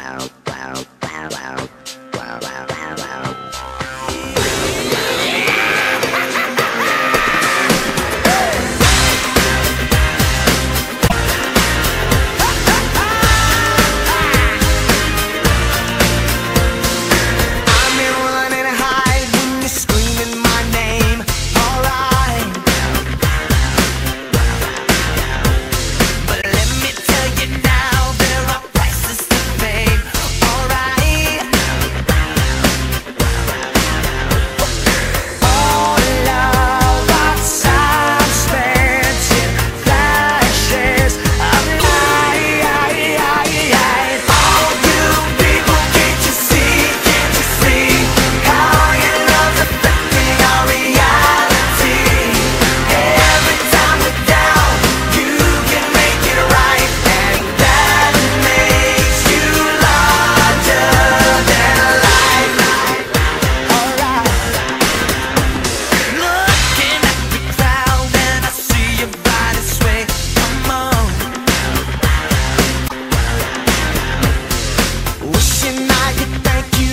out. and I thank you.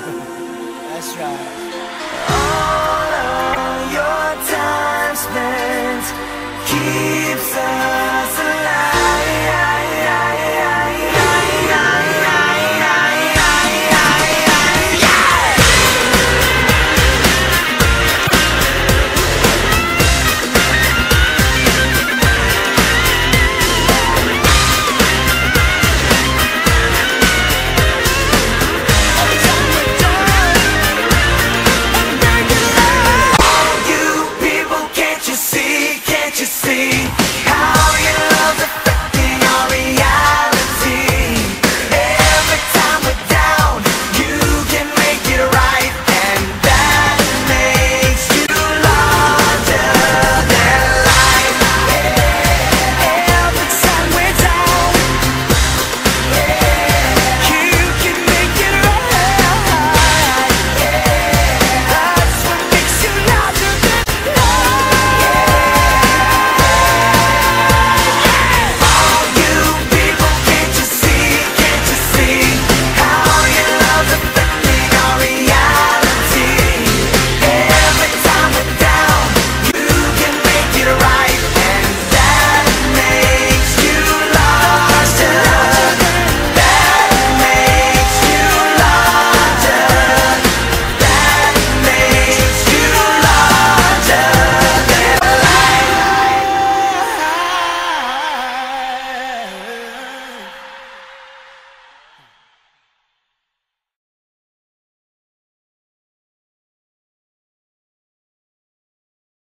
That's right. All of your time spent